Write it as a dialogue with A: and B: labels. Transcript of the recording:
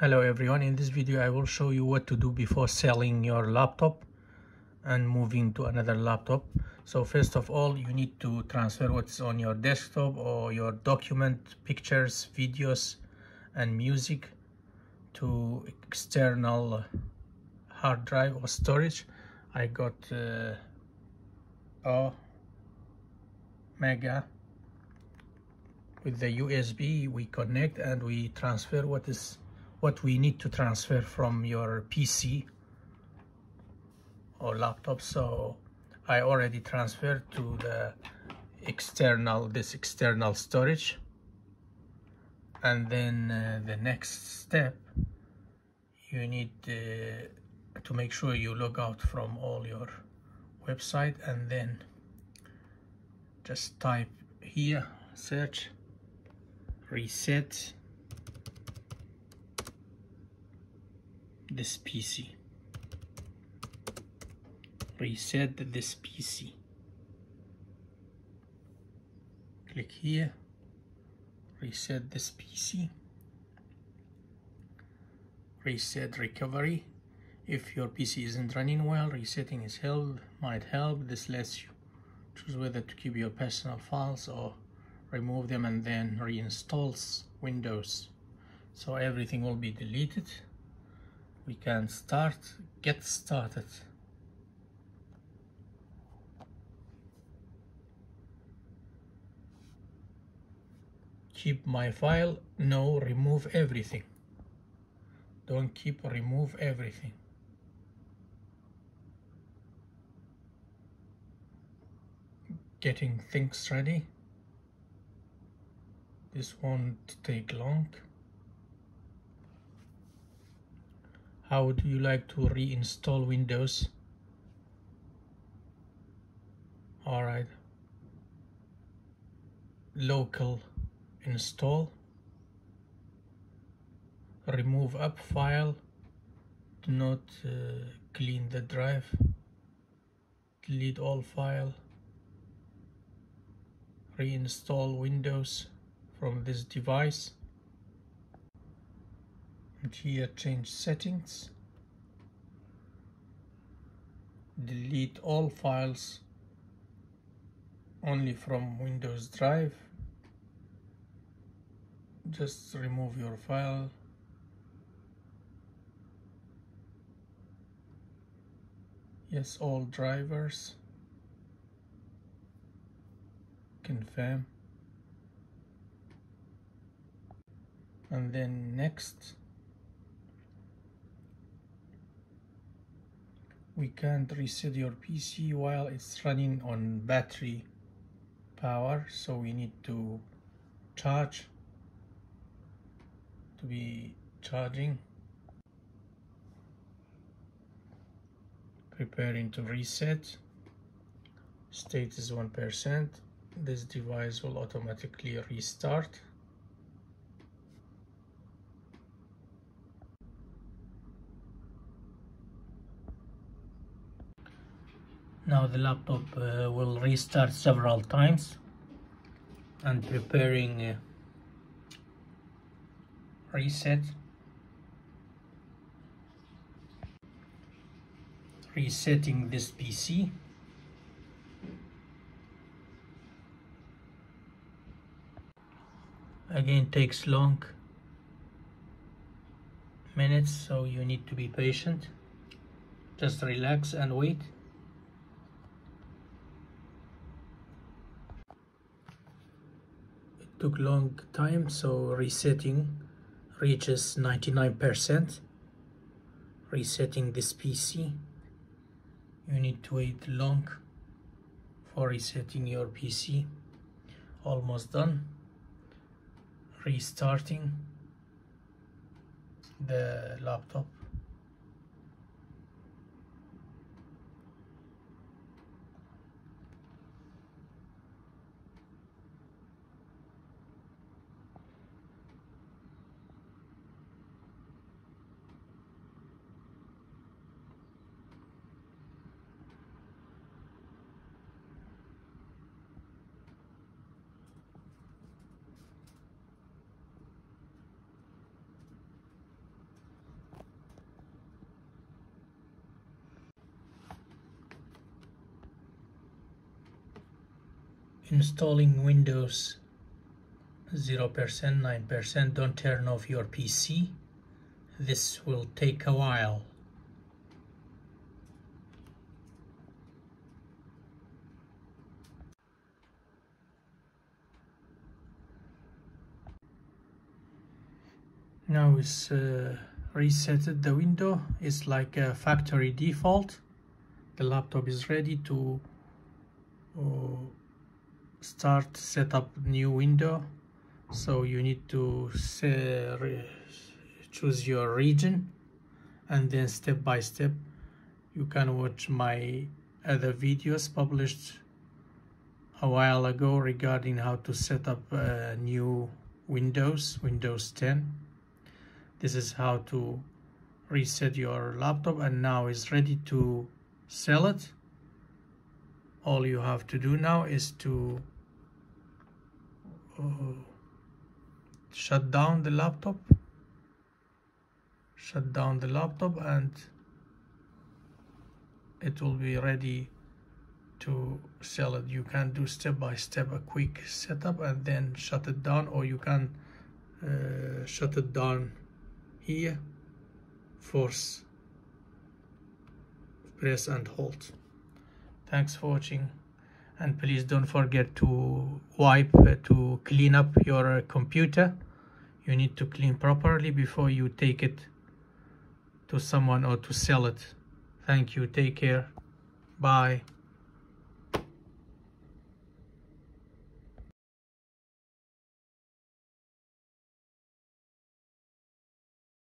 A: Hello everyone, in this video I will show you what to do before selling your laptop and moving to another laptop. So first of all, you need to transfer what's on your desktop or your document, pictures, videos and music to external hard drive or storage. I got uh, a mega with the USB we connect and we transfer what is what we need to transfer from your PC or laptop. So I already transferred to the external this external storage. And then uh, the next step you need uh, to make sure you log out from all your website and then just type here search reset this PC. Reset this PC. Click here. Reset this PC. Reset recovery. If your PC isn't running well, resetting is held might help. This lets you choose whether to keep your personal files or remove them and then reinstalls Windows. So everything will be deleted we can start get started. Keep my file no remove everything. Don't keep remove everything. Getting things ready. This won't take long how would you like to reinstall Windows? Alright local install. Remove app file. Do not uh, clean the drive. Delete all file. Reinstall Windows from this device and here change settings. Delete all files only from Windows Drive. Just remove your file. Yes all drivers. Confirm. And then next we can't reset your PC while it's running on battery power so we need to charge to be charging. Preparing to reset. State is 1% this device will automatically restart now the laptop uh, will restart several times and preparing uh, reset. Resetting this PC again takes long minutes so you need to be patient. Just relax and wait took long time so resetting reaches 99% resetting this PC you need to wait long for resetting your PC almost done. Restarting the laptop installing Windows 0% 9% don't turn off your PC this will take a while. Now it's uh, resetted the window. It's like a factory default. The laptop is ready to uh, start set up new window so you need to say, choose your region and then step by step you can watch my other videos published a while ago regarding how to set up uh, new Windows, Windows 10. This is how to reset your laptop and now is ready to sell it. All you have to do now is to uh, shut down the laptop shut down the laptop and it will be ready to sell it. You can do step by step a quick setup and then shut it down or you can uh, shut it down here force press and hold thanks for watching. And please don't forget to wipe uh, to clean up your computer. You need to clean properly before you take it to someone or to sell it. Thank you. Take care. Bye